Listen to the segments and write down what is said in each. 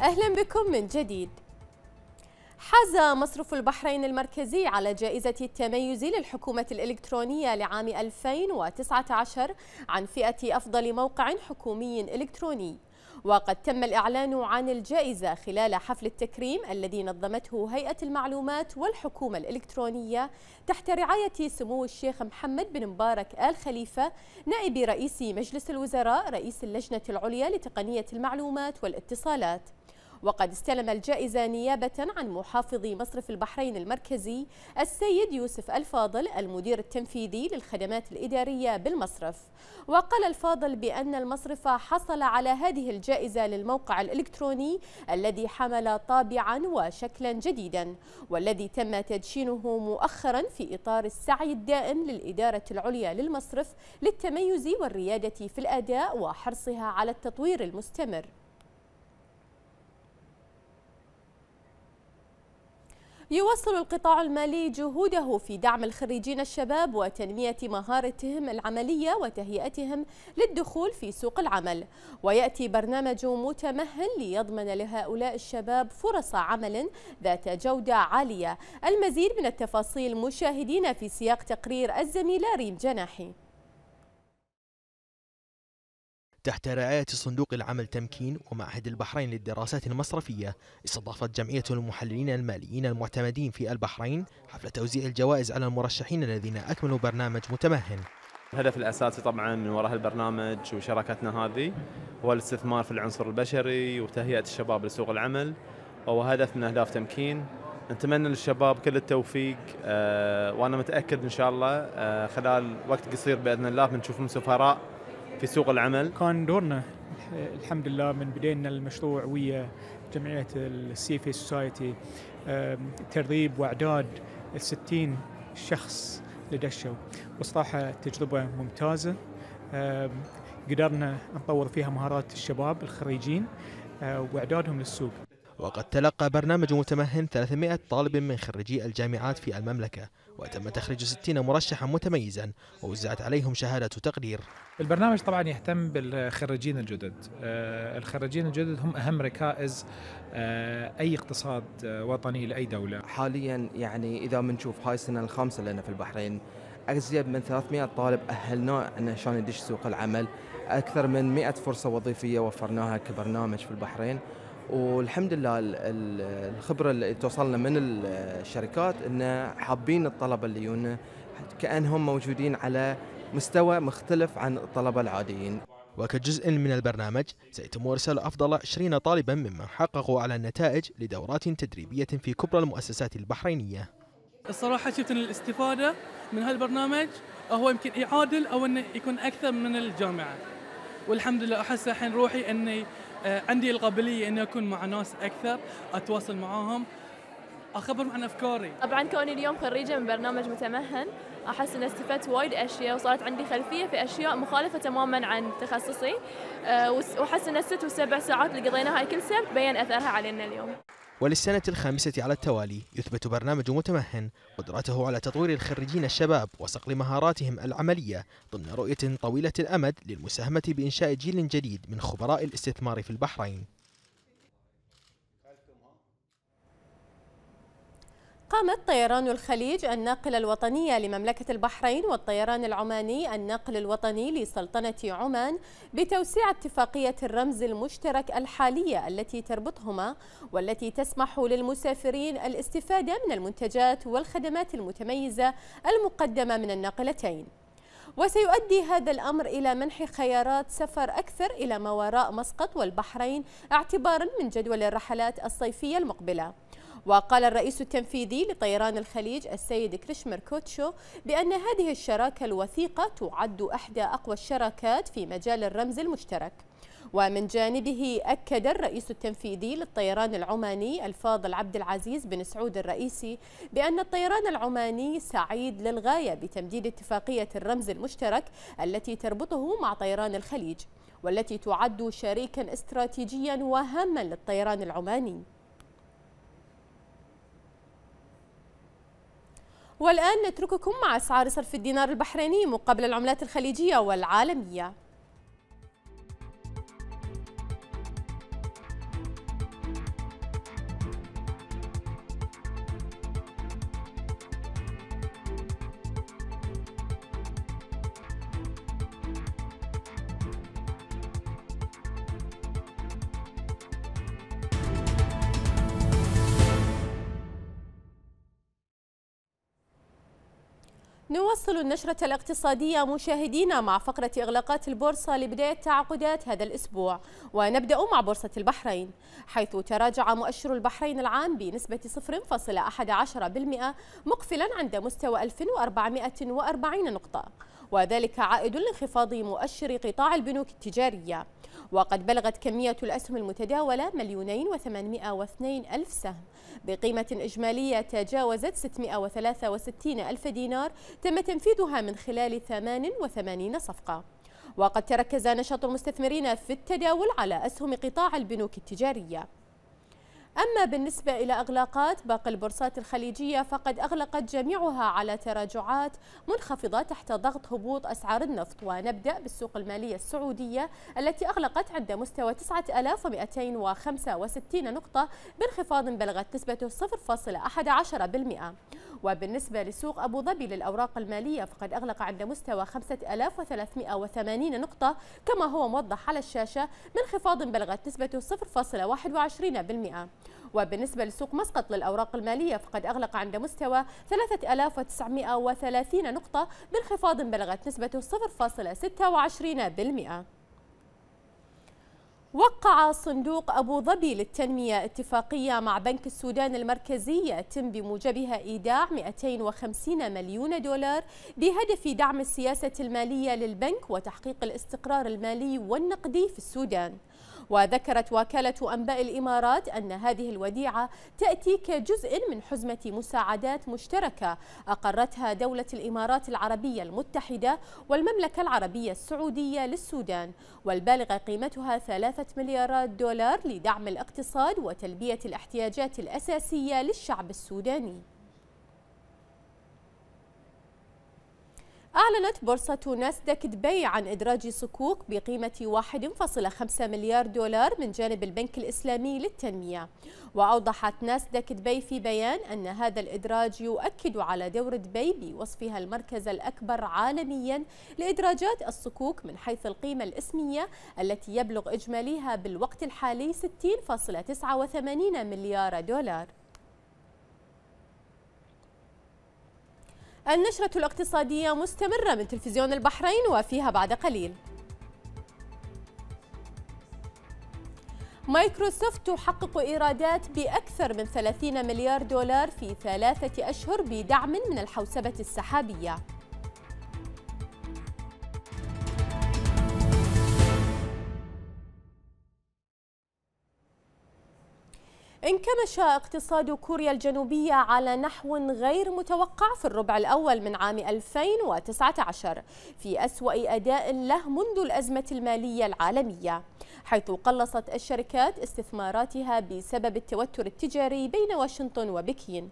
أهلا بكم من جديد. حاز مصرف البحرين المركزي على جائزة التميز للحكومة الإلكترونية لعام 2019 عن فئة أفضل موقع حكومي إلكتروني. وقد تم الإعلان عن الجائزة خلال حفل التكريم الذي نظمته هيئة المعلومات والحكومة الإلكترونية تحت رعاية سمو الشيخ محمد بن مبارك آل خليفة نائب رئيس مجلس الوزراء رئيس اللجنة العليا لتقنية المعلومات والاتصالات. وقد استلم الجائزة نيابة عن محافظ مصرف البحرين المركزي السيد يوسف الفاضل المدير التنفيذي للخدمات الإدارية بالمصرف. وقال الفاضل بأن المصرف حصل على هذه الجائزة للموقع الإلكتروني الذي حمل طابعا وشكلا جديدا والذي تم تدشينه مؤخرا في إطار السعي الدائم للإدارة العليا للمصرف للتميز والريادة في الأداء وحرصها على التطوير المستمر. يواصل القطاع المالي جهوده في دعم الخريجين الشباب وتنمية مهارتهم العملية وتهيئتهم للدخول في سوق العمل. ويأتي برنامج متمهل ليضمن لهؤلاء الشباب فرص عمل ذات جودة عالية. المزيد من التفاصيل مشاهدين في سياق تقرير الزميلة ريم جناحي. تحت رعاية صندوق العمل تمكين ومعهد البحرين للدراسات المصرفية استضافت جمعية المحللين الماليين المعتمدين في البحرين حفل توزيع الجوائز على المرشحين الذين أكملوا برنامج متمهن. الهدف الأساسي طبعا من وراء البرنامج وشراكتنا هذه هو الاستثمار في العنصر البشري وتهيئة الشباب لسوق العمل وهو هدف من أهداف تمكين. نتمنى للشباب كل التوفيق أه وأنا متأكد إن شاء الله أه خلال وقت قصير بإذن الله بنشوفهم سفراء في سوق العمل؟ كان دورنا الحمد لله من بدينا المشروع ويا جمعية السيفي سوسايتي تدريب وأعداد 60 شخص لدشوا. وصراحة تجربة ممتازة. قدرنا نطور فيها مهارات الشباب الخريجين وأعدادهم للسوق. وقد تلقى برنامج متمهن 300 طالب من خريجي الجامعات في المملكة وتم تخريج 60 مرشحا متميزا ووزعت عليهم شهادة تقدير. البرنامج طبعا يهتم بالخريجين الجدد. الخريجين الجدد هم أهم ركائز أي اقتصاد وطني لأي دولة. حاليا يعني إذا بنشوف هاي السنة الخامسة لنا في البحرين أزيد من 300 طالب أهلناه أنه شلون يدش سوق العمل. أكثر من 100 فرصة وظيفية وفرناها كبرنامج في البحرين. والحمد لله الخبرة اللي توصلنا من الشركات إن حابين الطلبه اللي يجونا كانهم موجودين على مستوى مختلف عن الطلبة العاديين. وكجزء من البرنامج سيتم إرسال أفضل 20 طالبا ممن حققوا على النتائج لدورات تدريبية في كبرى المؤسسات البحرينية. الصراحة شفت إن الاستفادة من هالبرنامج هو يمكن يعادل أو إنه يكون أكثر من الجامعة. والحمد لله أحس الحين روحي إني عندي القابلية إني أكون مع ناس أكثر أتواصل معاهم. اخبرهم عن أفكاري. طبعا كوني اليوم خريجة من برنامج متمهن أحس إني استفدت وايد أشياء وصارت عندي خلفية في أشياء مخالفة تماما عن تخصصي وأحس ان الست والسبع ساعات اللي قضيناها كل سبت بين أثرها علينا اليوم. وللسنة الخامسة على التوالي يثبت برنامج متمهن قدرته على تطوير الخريجين الشباب وصقل مهاراتهم العملية ضمن رؤية طويلة الأمد للمساهمة بإنشاء جيل جديد من خبراء الاستثمار في البحرين. قامت طيران الخليج الناقلة الوطنية لمملكة البحرين والطيران العماني الناقل الوطني لسلطنة عمان بتوسيع اتفاقية الرمز المشترك الحالية التي تربطهما والتي تسمح للمسافرين الاستفادة من المنتجات والخدمات المتميزة المقدمة من الناقلتين. وسيؤدي هذا الأمر إلى منح خيارات سفر أكثر إلى ما وراء مسقط والبحرين اعتبارا من جدول الرحلات الصيفية المقبلة. وقال الرئيس التنفيذي لطيران الخليج السيد كريشمر كوتشو بأن هذه الشراكة الوثيقة تعد أحدى أقوى الشراكات في مجال الرمز المشترك. ومن جانبه أكد الرئيس التنفيذي للطيران العماني الفاضل عبد العزيز بن سعود الرئيسي بأن الطيران العماني سعيد للغاية بتمديد اتفاقية الرمز المشترك التي تربطه مع طيران الخليج والتي تعد شريكا استراتيجيا وهاما للطيران العماني. والآن نترككم مع أسعار صرف الدينار البحريني مقابل العملات الخليجية والعالمية. نواصل النشرة الاقتصادية مشاهدينا مع فقرة إغلاقات البورصة لبداية تعاقدات هذا الأسبوع ونبدأ مع بورصة البحرين حيث تراجع مؤشر البحرين العام بنسبة 0.11% مقفلا عند مستوى 1440 نقطة. وذلك عائد لانخفاض مؤشر قطاع البنوك التجارية. وقد بلغت كمية الأسهم المتداولة مليونين وثمانمائة واثنين ألف سهم بقيمة إجمالية تجاوزت 663 ألف دينار تم تنفيذها من خلال 88 صفقة. وقد تركز نشاط المستثمرين في التداول على أسهم قطاع البنوك التجارية. أما بالنسبة إلى أغلاقات باقي البورصات الخليجية فقد أغلقت جميعها على تراجعات منخفضة تحت ضغط هبوط أسعار النفط. ونبدأ بالسوق المالية السعودية التي أغلقت عند مستوى 9265 نقطة بانخفاض بلغت نسبته 0.11% وبالنسبة لسوق أبو ظبي للأوراق المالية فقد أغلق عند مستوى 5380 نقطة كما هو موضح على الشاشة بانخفاض بلغت نسبته 0.21% وبالنسبة لسوق مسقط للأوراق المالية فقد أغلق عند مستوى 3930 نقطة بانخفاض بلغت نسبته 0.26% وقع صندوق أبو ظبي للتنمية اتفاقية مع بنك السودان المركزي يتم بموجبها إيداع 250 مليون دولار بهدف دعم السياسة المالية للبنك وتحقيق الاستقرار المالي والنقدي في السودان. وذكرت وكالة أنباء الإمارات أن هذه الوديعة تأتي كجزء من حزمة مساعدات مشتركة أقرتها دولة الإمارات العربية المتحدة والمملكة العربية السعودية للسودان والبالغة قيمتها ثلاثة مليارات دولار لدعم الاقتصاد وتلبية الاحتياجات الأساسية للشعب السوداني. أعلنت بورصة ناسداك دبي عن إدراج صكوك بقيمة 1.5 مليار دولار من جانب البنك الإسلامي للتنمية. وأوضحت ناسداك دبي في بيان أن هذا الإدراج يؤكد على دور دبي بوصفها المركز الأكبر عالميا لإدراجات الصكوك من حيث القيمة الإسمية التي يبلغ إجماليها بالوقت الحالي 60.89 مليار دولار. النشرة الاقتصادية مستمرة من تلفزيون البحرين وفيها بعد قليل. مايكروسوفت تحقق إيرادات بأكثر من 30 مليار دولار في ثلاثة أشهر بدعم من الحوسبة السحابية. انكمش اقتصاد كوريا الجنوبية على نحو غير متوقع في الربع الأول من عام 2019 في أسوأ أداء له منذ الأزمة المالية العالمية حيث قلصت الشركات استثماراتها بسبب التوتر التجاري بين واشنطن وبكين.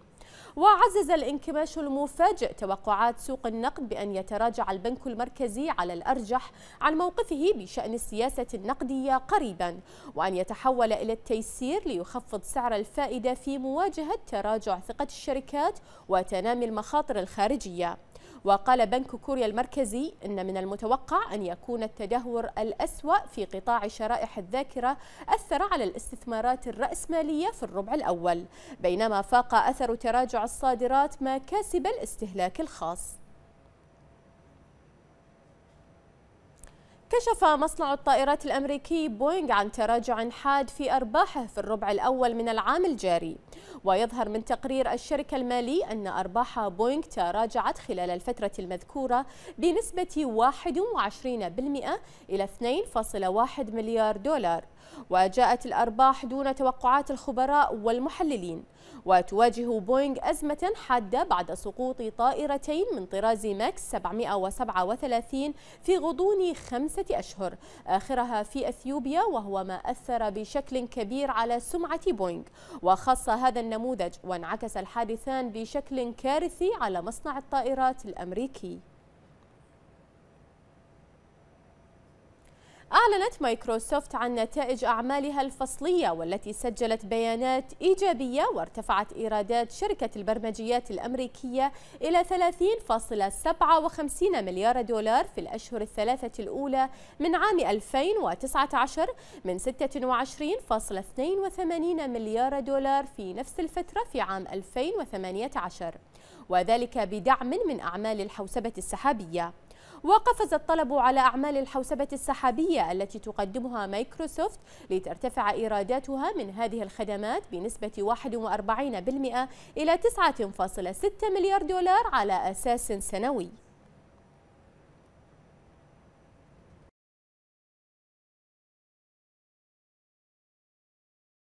وعزز الانكماش المفاجئ توقعات سوق النقد بأن يتراجع البنك المركزي على الأرجح عن موقفه بشأن السياسة النقدية قريبا وأن يتحول إلى التيسير ليخفض سعر الفائدة في مواجهة تراجع ثقة الشركات وتنامي المخاطر الخارجية. وقال بنك كوريا المركزي إن من المتوقع أن يكون التدهور الأسوأ في قطاع شرائح الذاكرة أثر على الاستثمارات الرأسمالية في الربع الأول بينما فاق أثر تراجع الصادرات مكاسب الاستهلاك الخاص. كشف مصنع الطائرات الأمريكي بوينغ عن تراجع حاد في أرباحه في الربع الأول من العام الجاري. ويظهر من تقرير الشركة المالي أن أرباح بوينغ تراجعت خلال الفترة المذكورة بنسبة 21% إلى 2.1 مليار دولار. وجاءت الأرباح دون توقعات الخبراء والمحللين. وتواجه بوينغ أزمة حادة بعد سقوط طائرتين من طراز ماكس 737 في غضون خمسة أشهر آخرها في أثيوبيا وهو ما أثر بشكل كبير على سمعة بوينغ. وخاصة هذا النموذج وانعكس الحادثان بشكل كارثي على مصنع الطائرات الأمريكي. أعلنت مايكروسوفت عن نتائج أعمالها الفصلية والتي سجلت بيانات إيجابية وارتفعت إيرادات شركة البرمجيات الأمريكية إلى 30.57 مليار دولار في الأشهر الثلاثة الأولى من عام 2019 من 26.82 مليار دولار في نفس الفترة في عام 2018 وذلك بدعم من أعمال الحوسبة السحابية. وقفز الطلب على أعمال الحوسبة السحابية التي تقدمها مايكروسوفت لترتفع إيراداتها من هذه الخدمات بنسبة 41% إلى 9.6 مليار دولار على أساس سنوي.